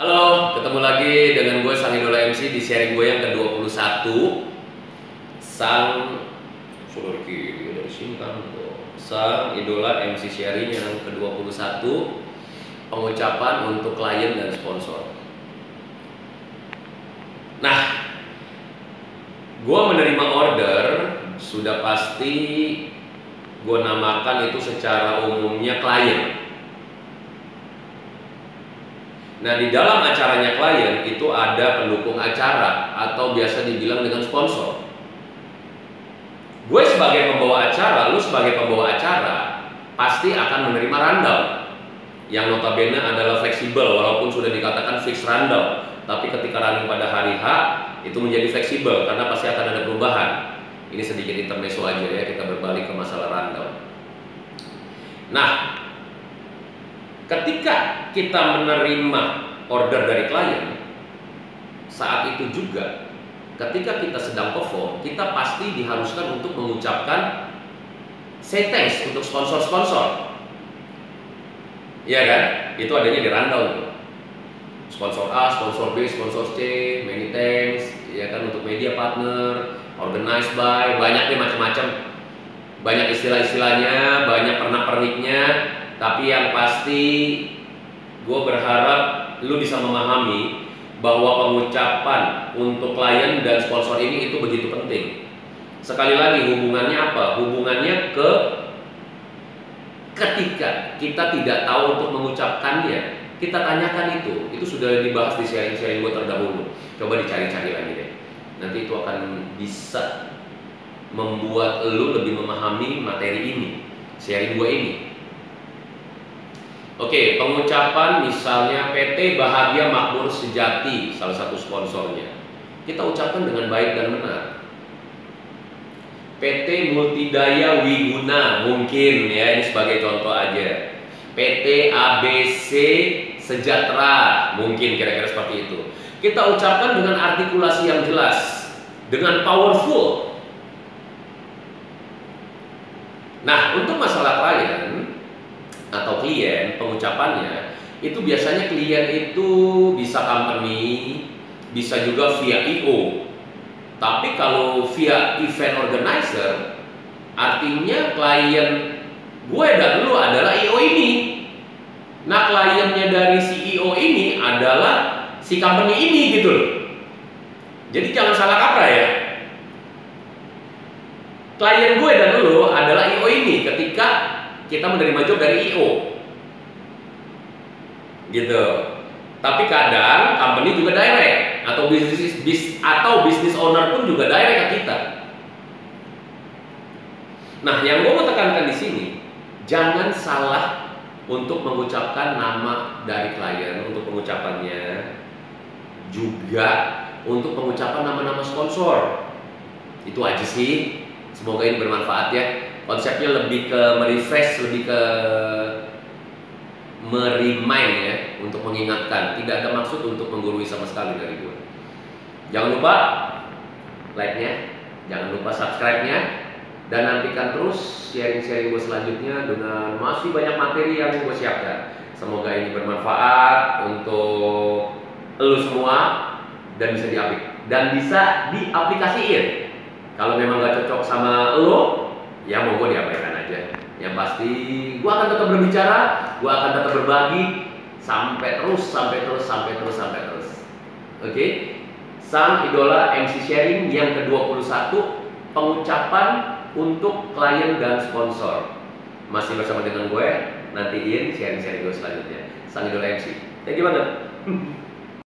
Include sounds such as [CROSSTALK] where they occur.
Halo, ketemu lagi dengan gue Sang Idola MC di sharing gue yang ke-21 Sang Saudara kiri dari sini kan Sang Idola MC sharing yang ke-21 Pengucapan untuk klien dan sponsor. Nah, gue menerima order sudah pasti gue namakan itu secara umumnya klien Nah di dalam acaranya klien itu ada pendukung acara atau biasa dibilang dengan sponsor. Gue sebagai pembawa acara, lu sebagai pembawa acara pasti akan menerima rundown yang notabene adalah fleksibel walaupun sudah dikatakan fix rundown. Tapi ketika running pada hari H itu menjadi fleksibel karena pasti akan ada perubahan. Ini sedikit intermezzo aja ya kita berbalik ke masalah rundown. Nah, Ketika kita menerima order dari klien, saat itu juga ketika kita sedang perform, kita pasti diharuskan untuk mengucapkan say thanks untuk sponsor-sponsor. Iya kan? Itu adanya di rundown. Sponsor A, sponsor B, sponsor C, many thanks, ya kan untuk media partner, organized by, banyak macam-macam. Banyak istilah-istilahnya, banyak pernak-perniknya, tapi yang pasti gue berharap lu bisa memahami bahwa pengucapan untuk klien dan sponsor ini itu begitu penting. Sekali lagi hubungannya apa? Hubungannya ke ketika kita tidak tahu untuk mengucapkannya, kita tanyakan itu. Itu sudah dibahas di sharing-sharing gue terdahulu. Coba dicari-cari lagi deh. Nanti itu akan bisa membuat lu lebih memahami materi ini, sharing gue ini. Oke, pengucapan misalnya PT Bahagia Makmur Sejati, salah satu sponsornya. Kita ucapkan dengan baik dan benar. PT Multidaya Wiguna mungkin ya ini sebagai contoh aja. PT ABC Sejahtera mungkin kira-kira seperti itu. Kita ucapkan dengan artikulasi yang jelas, dengan powerful. Nah, untuk masalah klien, atau klien pengucapannya itu biasanya klien itu bisa company bisa juga via IO tapi kalau via event organizer artinya klien gue dan lu adalah IO ini. Nah kliennya dari CEO ini adalah si company ini gitu loh. Jadi jangan salah kaprah ya. Klien gue dan lu adalah IO ini ketika kita menerima job dari IO gitu. Tapi kadang company juga direct. Atau bisnis bis, atau bisnis owner pun juga direct ke kita. Nah yang gue mau tekankan di sini jangan salah untuk mengucapkan nama dari klien untuk pengucapannya juga untuk pengucapan nama-nama sponsor. Itu aja sih. Semoga ini bermanfaat ya konsepnya lebih ke merefresh lebih ke merimain ya untuk mengingatkan. Tidak ada maksud untuk menggurui sama sekali dari gue jangan lupa like nya jangan lupa subscribe nya dan nantikan terus sharing-sharing gue selanjutnya dengan masih banyak materi yang gue siapkan. Semoga ini bermanfaat untuk lo semua dan bisa diaplik dan bisa diaplikasiin. Kalau memang gak cocok sama lo ya gue diabaikan aja. Yang pasti gue akan tetap berbicara gue akan tetap berbagi sampai terus sampai terus sampai terus sampai terus. Oke? Okay? sang idola MC sharing yang ke-21 pengucapan untuk klien dan sponsor. Masih bersama dengan gue nantiin sharing-sharing gue selanjutnya. Sang idola MC thank you banget [LAUGHS]